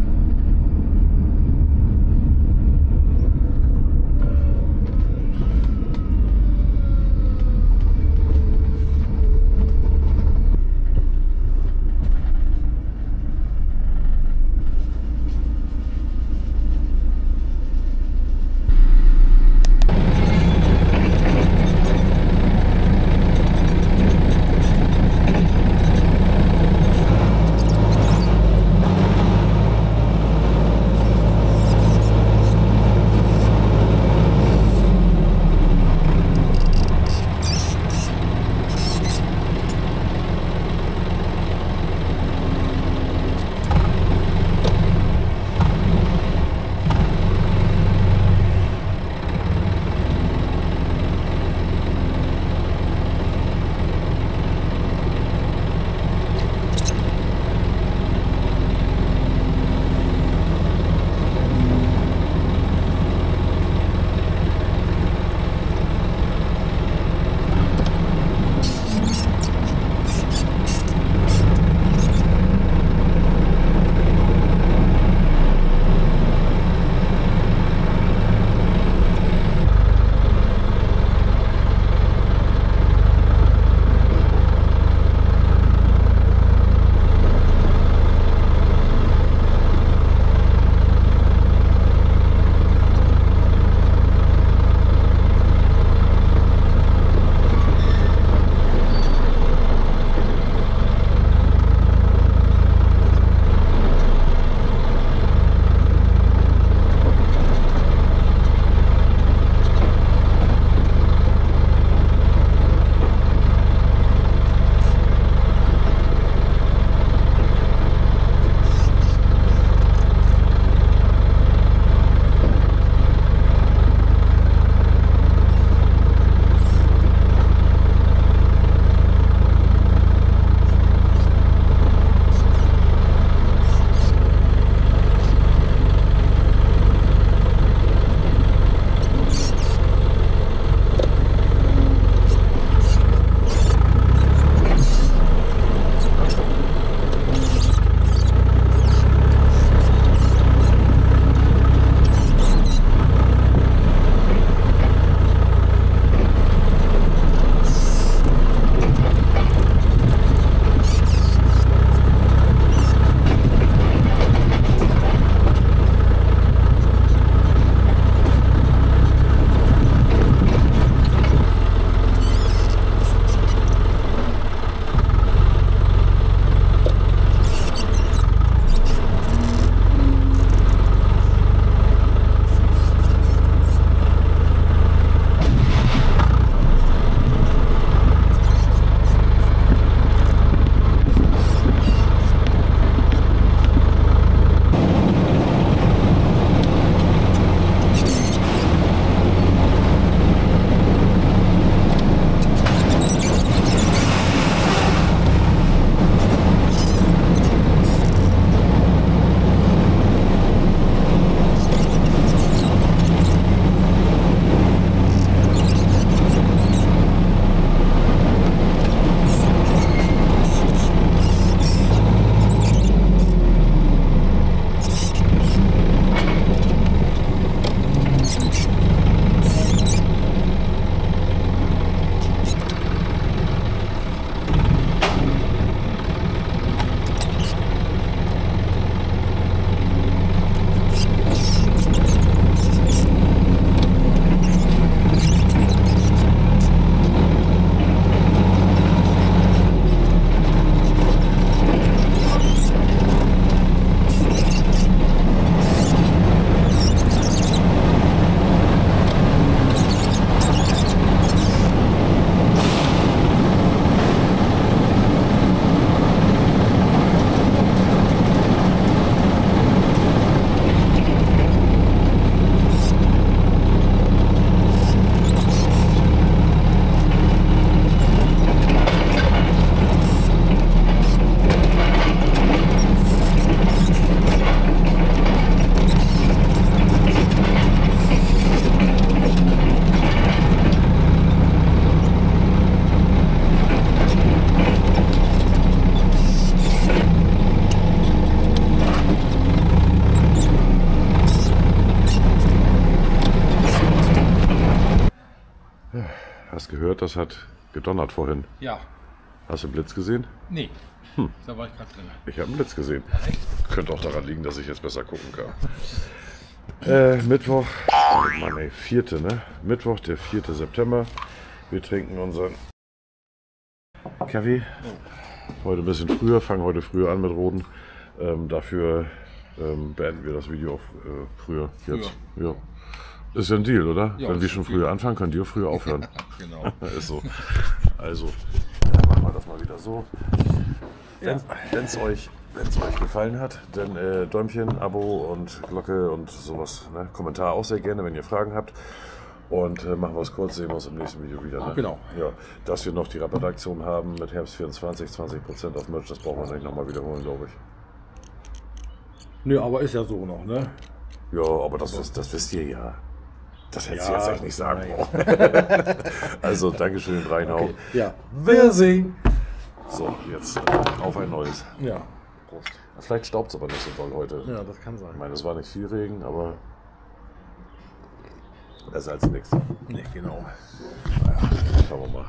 Das hat gedonnert vorhin. Ja. Hast du einen Blitz gesehen? Nee. Da war ich gerade drin. Ich habe einen Blitz gesehen. Könnte auch daran liegen, dass ich jetzt besser gucken kann. *laughs* Äh, Mittwoch, oh Mann ey, vierte, ne? Mittwoch, der 4. September. Wir trinken unseren Kaffee. Heute ein bisschen früher, fangen heute früher an mit Roden. Ähm, dafür ähm, beenden wir das Video auf, äh, früher. Jetzt. Ja. Ist ja ein Deal, oder? Ja, Wenn wir schon Deal. früher anfangen, könnt ihr auch früher *laughs* aufhören. Genau. *laughs* Ist so. Also, dann machen wir das mal wieder so. Wenn es euch, wenn's euch gefallen hat, dann äh, Däumchen, Abo und Glocke und sowas. Ne? Kommentar auch sehr gerne, wenn ihr Fragen habt. Und äh, machen wir es kurz, sehen wir uns im nächsten Video wieder. Ne? Genau. Ja, dass wir noch die Rabattaktion haben mit Herbst 24, 20% auf Merch, das brauchen wir nicht nochmal wiederholen, glaube ich. Nö, aber ist ja so noch, ne? Ja, aber das, wisst- das wisst ihr ja. Das hättest du Ja, jetzt echt nicht sagen brauchen. *laughs* also, Dankeschön, Reinhau. Ja. Wer singen? So, jetzt äh, auf ein neues. Ja. Prost. Vielleicht staubt es aber nicht so doll heute. Ja, das kann sein. Ich meine, es war nicht viel Regen, aber besser als nichts. Nee, genau. Schauen wir mal.